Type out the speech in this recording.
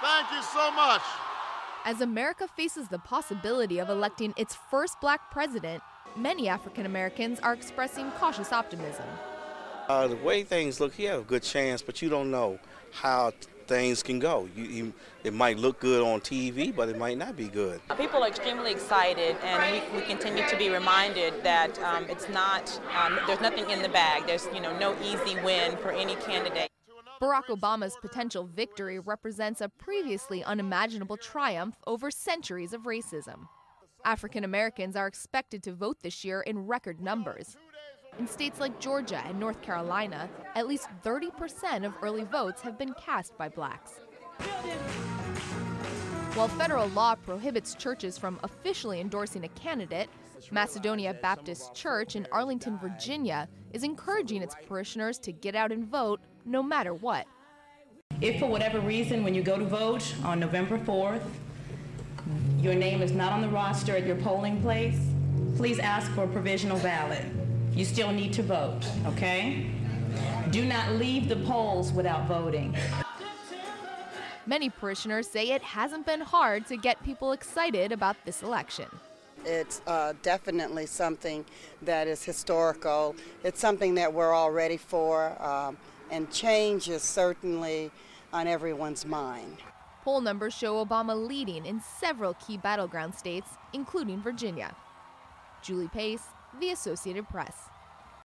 Thank you so much. As America faces the possibility of electing its first black president, many African Americans are expressing cautious optimism. Uh, the way things look, you have a good chance, but you don't know how things can go. You, you, it might look good on TV, but it might not be good. People are extremely excited, and we, we continue to be reminded that um, it's not, um, there's nothing in the bag. There's, you know, no easy win for any candidate. Barack Obama's potential victory represents a previously unimaginable triumph over centuries of racism. African Americans are expected to vote this year in record numbers. In states like Georgia and North Carolina, at least 30% of early votes have been cast by blacks. While federal law prohibits churches from officially endorsing a candidate, Macedonia Baptist Church in Arlington, Virginia is encouraging its parishioners to get out and vote no matter what. If for whatever reason, when you go to vote on November 4th, your name is not on the roster at your polling place, please ask for a provisional ballot. You still need to vote, okay? Do not leave the polls without voting. Many parishioners say it hasn't been hard to get people excited about this election. It's uh, definitely something that is historical. It's something that we're all ready for, um, and change is certainly on everyone's mind. Poll numbers show Obama leading in several key battleground states, including Virginia. Julie Pace, The Associated Press.